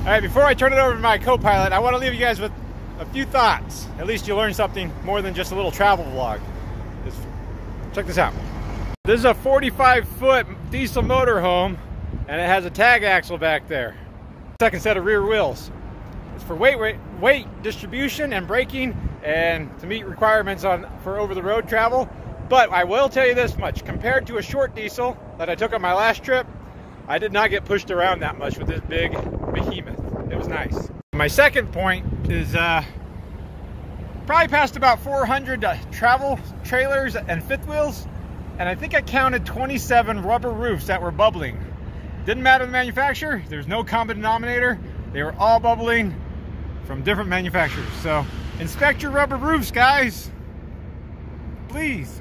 All right, before I turn it over to my co-pilot, I want to leave you guys with a few thoughts. At least you learn something more than just a little travel vlog. Just check this out. This is a 45 foot diesel motorhome and it has a tag axle back there. Second set of rear wheels. It's for weight, weight, weight distribution and braking and to meet requirements on for over the road travel. But I will tell you this much, compared to a short diesel that I took on my last trip, I did not get pushed around that much with this big behemoth. It was nice. My second point is uh, probably passed about 400 uh, travel trailers and fifth wheels, and I think I counted 27 rubber roofs that were bubbling. Didn't matter the manufacturer, there's no common denominator. They were all bubbling from different manufacturers. So inspect your rubber roofs, guys. Please.